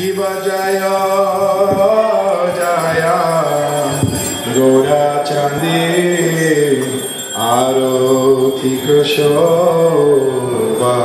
শিব জয় জয়। গোরা চাঁদে আরতিক শোভা।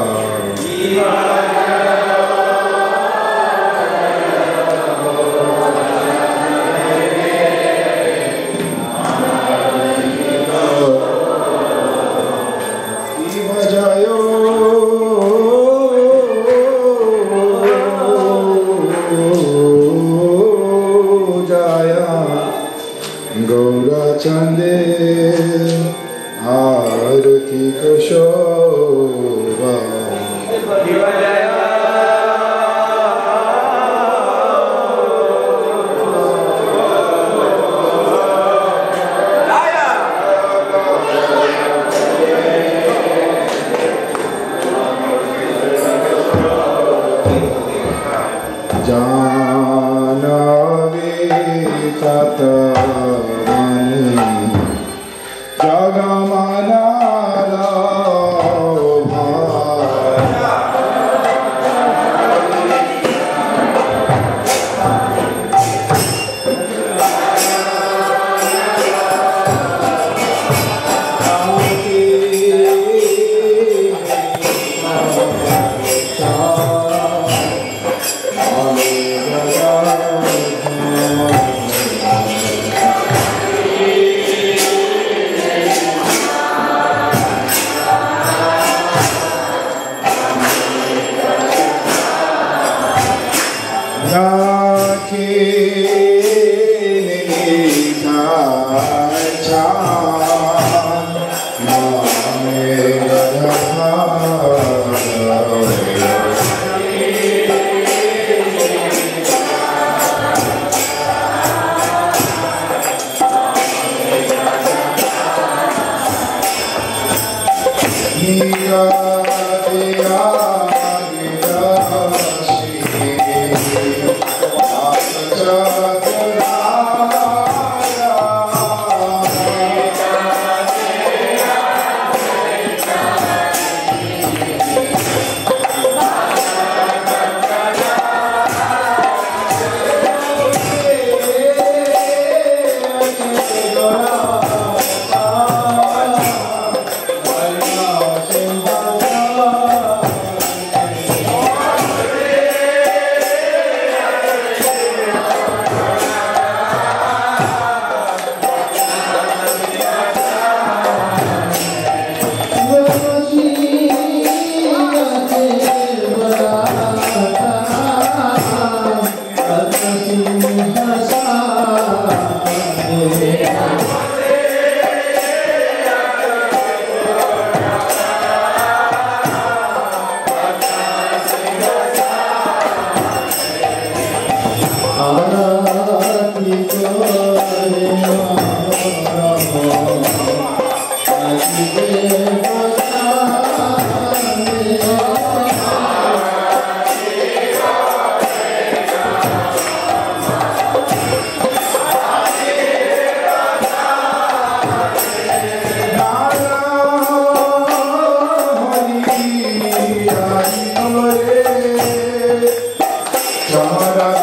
Shara